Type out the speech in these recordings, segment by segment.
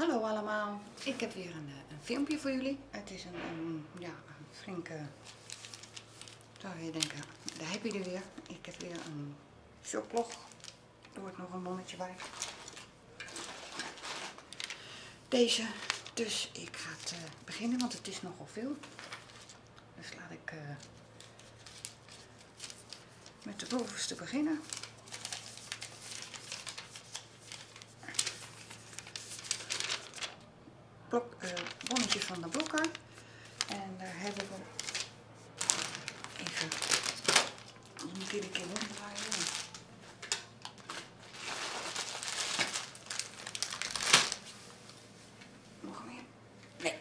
Hallo allemaal, ik heb weer een, eh, een filmpje voor jullie. Het is een, ja, een flinke, zou je denken, daar heb je er weer. Ik heb weer een shoplog, er wordt nog een bonnetje bij. Deze, dus ik ga het uh, beginnen, want het is nogal veel. Dus laat ik uh, met de bovenste beginnen. Blok, uh, bonnetje van de blokker. En daar hebben we even, dan moet ik een keer omdraaien. Nog meer? Nee.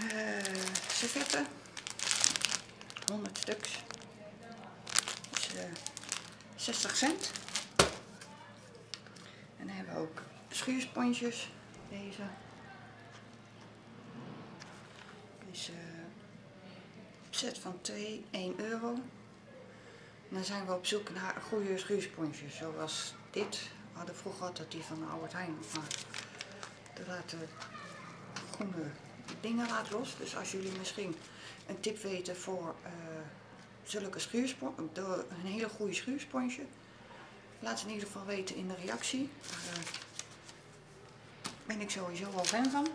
Uh, servetten. 100 stuks. Dus uh, 60 cent. En dan hebben we ook schuursponsjes. Deze. is uh, set van 2, 1 euro. Dan zijn we op zoek naar goede schuursponsjes, zoals dit. We hadden vroeger altijd die van Albert Heijn, maar de laten groene dingen laat los. Dus als jullie misschien een tip weten voor uh, zulke schuursponsjes, een hele goede schuursponsje, laat het in ieder geval weten in de reactie. Daar uh, ben ik sowieso wel fan van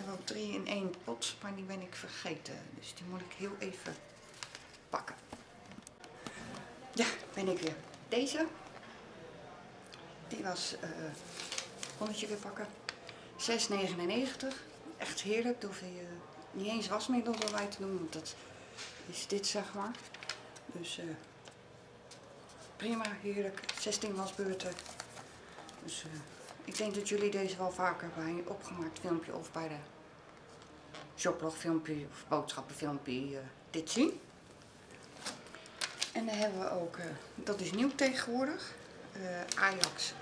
hebben ook drie in één pot, maar die ben ik vergeten. Dus die moet ik heel even pakken. Ja, ben ik weer. Deze, die was, uh, bonnetje weer pakken. 6,99. Echt heerlijk. Daar hoef je niet eens wasmiddel erbij te doen, want dat is dit zeg maar. Dus uh, prima, heerlijk. 16 wasbeurten. Dus ik denk dat jullie deze wel vaker bij een opgemaakt filmpje of bij de shoplog filmpje of boodschappenfilmpje uh, dit zien. En dan hebben we ook, uh, dat is nieuw tegenwoordig, uh, Ajax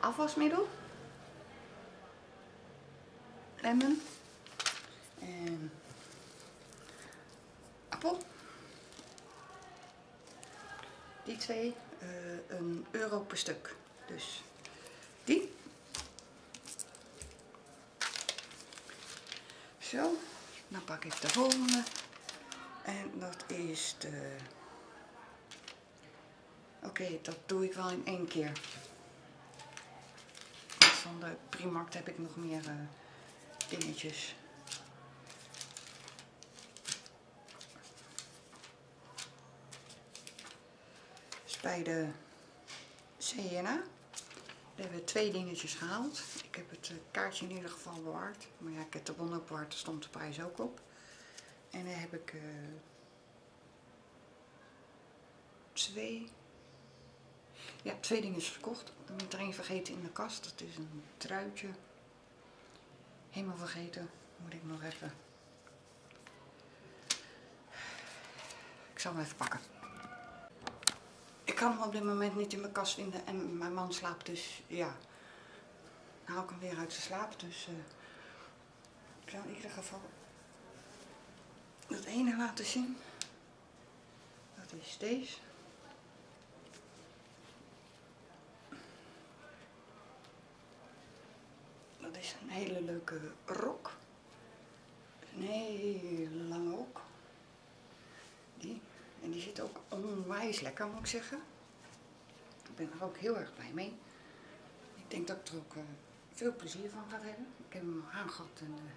afwasmiddel. Lemon. En appel. Die twee, een euro per stuk. Dus die. Zo, dan pak ik de volgende. En dat is de... Oké, dat doe ik wel in één keer. Van de Primarkt heb ik nog meer uh, dingetjes. Dus bij de CNA we hebben twee dingetjes gehaald. Ik heb het eh, kaartje in ieder geval bewaard. Maar ja, ik heb de bon ook bewaard, daar stond de prijs ook op. En dan heb ik uh, twee, ja, twee dingetjes gekocht. Dan ben ik er één vergeten in de kast. Dat is een truitje. Helemaal vergeten. Moet ik nog even... Ik zal hem even pakken. Ik kan hem op dit moment niet in mijn kast vinden en mijn man slaapt dus, ja. Dan haal ik hem weer uit zijn slaap, dus uh, ik zal in ieder geval dat ene laten zien. Dat is deze. Dat is een hele leuke rok. Een hele lange rok. En die zit ook onwijs lekker, moet ik zeggen. Ik ben er ook heel erg blij mee. Ik denk dat ik er ook uh, veel plezier van ga hebben. Ik heb hem aangehad en uh,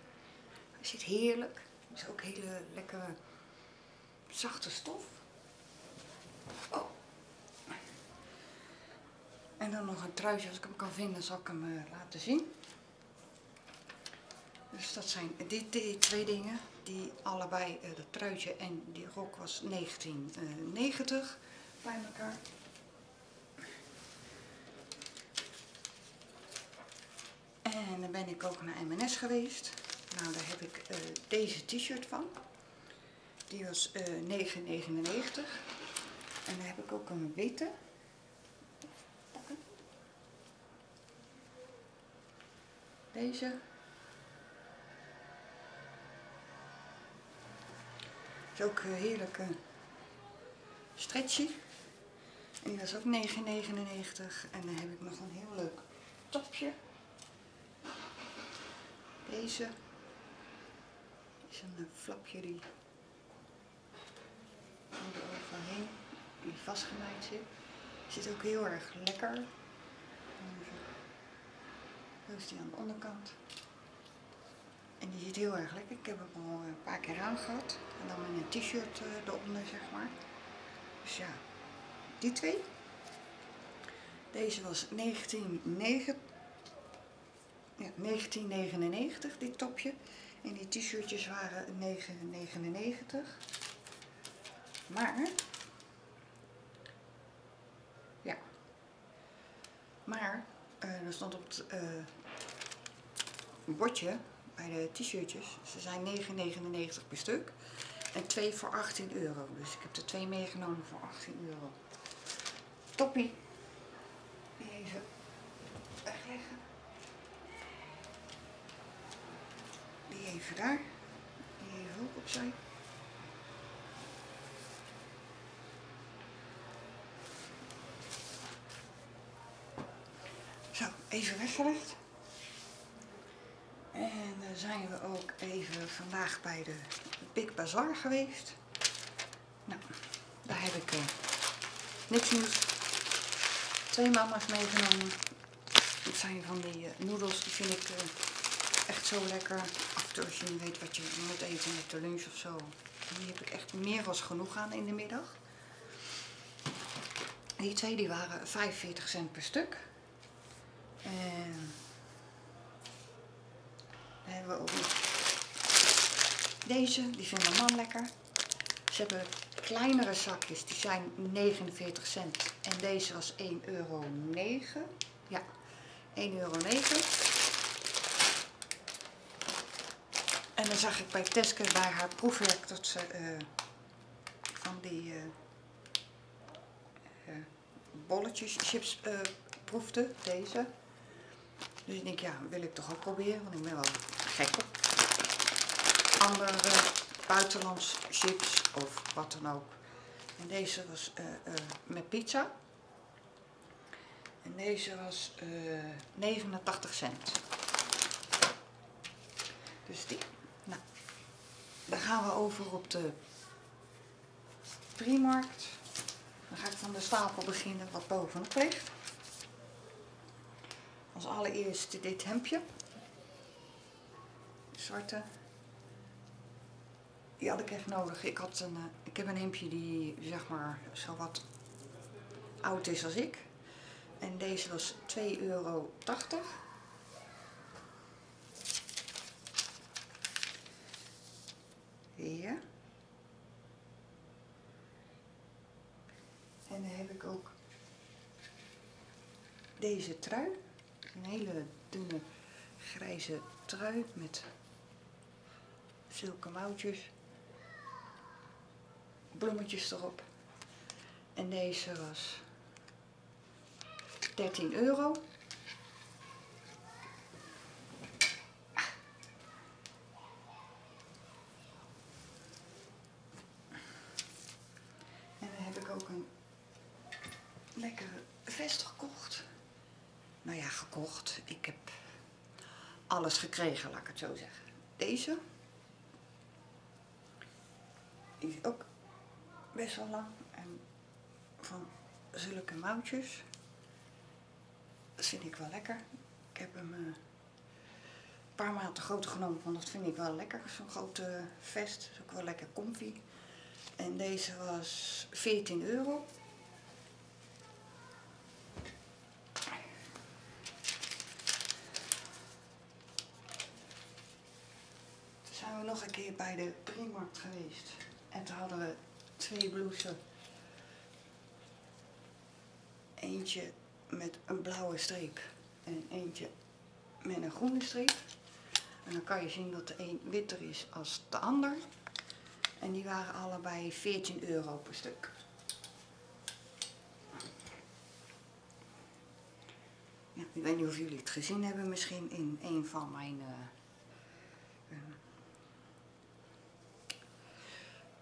hij zit heerlijk. Het is ook hele lekkere zachte stof. Oh. En dan nog een truitje, als ik hem kan vinden, zal ik hem uh, laten zien. Dus dat zijn die twee dingen die allebei, uh, dat truitje en die rok was 1990 bij elkaar. En dan ben ik ook naar M&S geweest. Nou, daar heb ik uh, deze t-shirt van. Die was uh, 9,99. En dan heb ik ook een witte. Deze is ook heerlijke stretchy. En die was ook 9,99. En dan heb ik nog een heel leuk topje. Deze is een flapje die er overheen die vastgemaaid zit. Zit ook heel erg lekker. Zo is die aan de onderkant. En die zit heel erg lekker. Ik heb hem al een paar keer aangehad. En dan met een t-shirt eh, eronder, zeg maar. Dus ja, die twee. Deze was 1999. Ja, 1999, dit topje. En die t-shirtjes waren 9,99. Maar, ja, maar uh, er stond op het uh, bordje bij de t-shirtjes, ze zijn 9,99 per stuk. En twee voor 18 euro. Dus ik heb er twee meegenomen voor 18 euro. Toppie. Even wegleggen. Die even daar. Die even ook opzij. Zo, even weggelegd. Zijn we ook even vandaag bij de Big Bazaar geweest. Nou, daar heb ik uh, niks nieuws. Twee mama's meegenomen. Het zijn van die uh, noedels, die vind ik uh, echt zo lekker. Af en als je niet weet wat je moet eten met de lunch of zo. Die heb ik echt meer als genoeg aan in de middag. Die twee die waren 45 cent per stuk. En dan hebben we ook deze, die vindt mijn man lekker. Ze hebben kleinere zakjes, die zijn 49 cent. En deze was 1,9 euro. Ja, 1,9 euro. En dan zag ik bij Teske bij haar proefwerk dat ze uh, van die uh, uh, bolletjes, chips proefde, deze. Dus ik denk, ja, wil ik toch ook proberen, want ik ben wel gek op andere buitenlands chips of wat dan ook. En deze was uh, uh, met pizza. En deze was uh, 89 cent. Dus die. Nou, dan gaan we over op de Primarkt. Dan ga ik van de stapel beginnen wat bovenop ligt. Als allereerst dit hemdje. Zwarte. Die had ik echt nodig. Ik, had een, ik heb een hemdje die zeg maar zo wat oud is als ik. En deze was 2,80 euro. Ja. En dan heb ik ook deze trui. Een hele dunne grijze trui met zulke mouwtjes. Bloemetjes erop. En deze was 13 euro. En dan heb ik ook een lekkere vest gekocht. Nou ja, gekocht. Ik heb alles gekregen, laat ik het zo zeggen. Deze. Die is ook best wel lang. En van zulke mouwtjes. Vind ik wel lekker. Ik heb hem uh, een paar maanden te groot genomen, want dat vind ik wel lekker. Zo'n grote vest. Is ook wel lekker comfy. En deze was 14 euro. Zijn we nog een keer bij de Primarkt geweest. En toen hadden we twee blousen. Eentje met een blauwe streep en eentje met een groene streep. En dan kan je zien dat de een witter is als de ander. En die waren allebei 14 euro per stuk. Ik weet niet of jullie het gezien hebben misschien in een van mijn uh,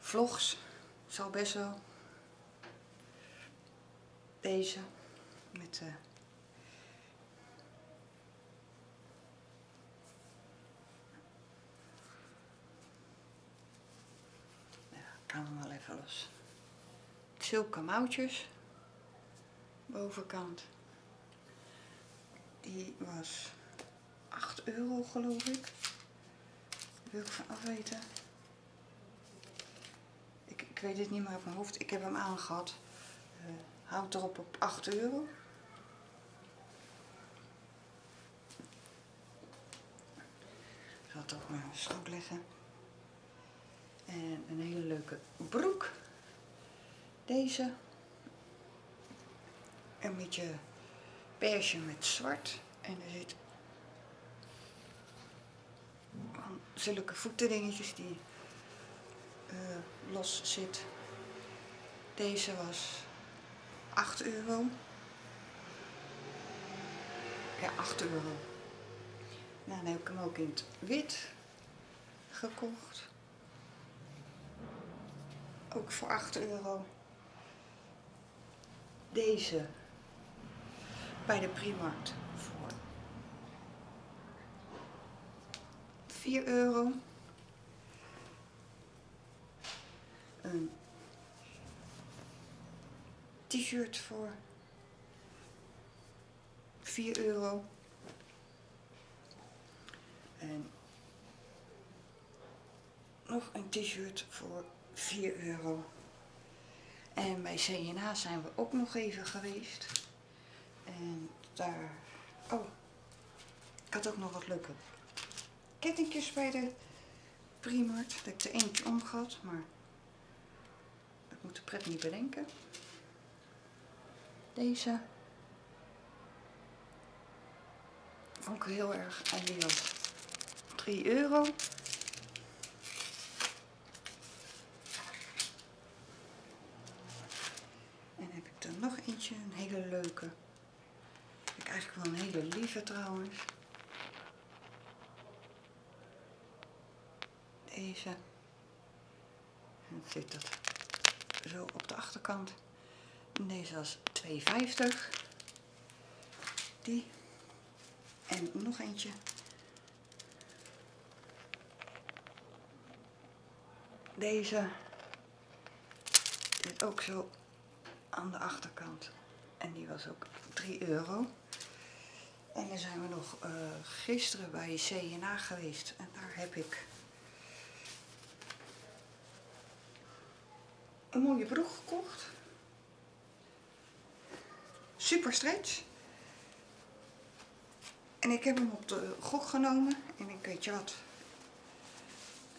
vlogs. Zal best wel. deze met de ja, kan hem wel even los. Zulke mouwtjes bovenkant. Die was 8 euro geloof ik. Wil ik van afweten. Ik, weet het niet meer op mijn hoofd. Ik heb hem aangehad. Uh, houd erop op 8 euro. Ik zal het op mijn schoot leggen. En een hele leuke broek. Deze. Een beetje beige met zwart. En er zit zulke voetendingetjes die uh, los zit. Deze was 8 euro. Ja, 8 euro. Nou, dan heb ik hem ook in het wit gekocht. Ook voor 8 euro. Deze bij de Primarkt voor 4 euro. Een t-shirt voor 4 euro. En nog een t-shirt voor 4 euro. En bij CNA zijn we ook nog even geweest. En daar... Oh, ik had ook nog wat leuke kettingjes bij de Primark. Dat ik er eentje om gehad, maar moet de pret niet bedenken. Deze ik heel erg was 3 euro. En heb ik er nog eentje, een hele leuke. Ik eigenlijk wel een hele lieve trouwens. Deze. En zit dat zo op de achterkant. Deze was 2,50. Die. En nog eentje. Deze zit ook zo aan de achterkant. En die was ook 3 euro. En dan zijn we nog uh, gisteren bij CNA geweest. En daar heb ik een mooie broek gekocht. Super stretch. En ik heb hem op de gok genomen. En ik weet je wat.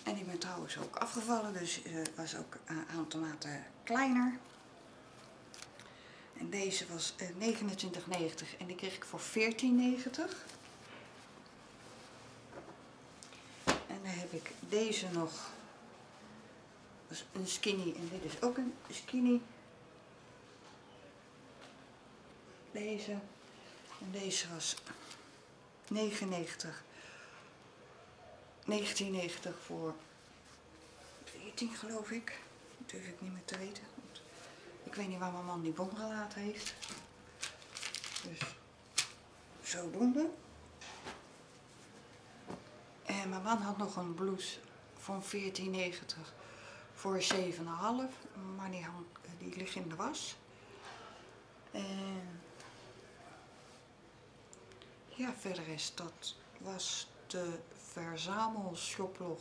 En ik ben trouwens ook afgevallen. Dus uh, was ook een aantal maten kleiner. En deze was uh, 29,90 en die kreeg ik voor 14,90. En dan heb ik deze nog. Is een skinny en dit is ook een skinny. Deze. En deze was 99. 1990 voor 14 geloof ik. Dat durf ik niet meer te weten. Ik weet niet waar mijn man die bon gelaten heeft. Dus zodoende. En mijn man had nog een blouse van 14,90 voor 7,5. Maar die, hang, die ligt in de was. En ja, verder is dat was de verzamelshoplog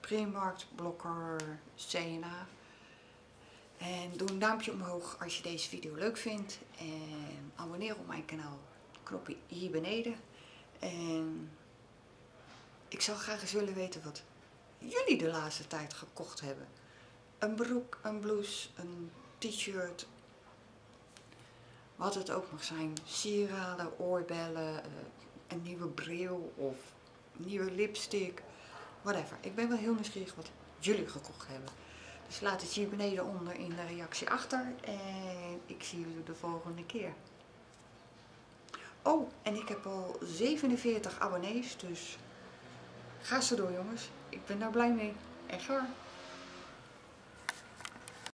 Primarkt Blokker CNA en doe een duimpje omhoog als je deze video leuk vindt. En abonneer op mijn kanaal. Knopje hier beneden. En ik zou graag eens willen weten wat jullie de laatste tijd gekocht hebben. Een broek, een blouse, een t-shirt. Wat het ook mag zijn. Sieraden, oorbellen, eh, een nieuwe bril of nieuwe lipstick. Whatever. Ik ben wel heel nieuwsgierig wat jullie gekocht hebben. Dus laat het hier beneden onder in de reactie achter. En ik zie jullie de volgende keer. Oh, en ik heb al 47 abonnees, dus ga ze door jongens. Ik ben daar blij mee. Echt waar.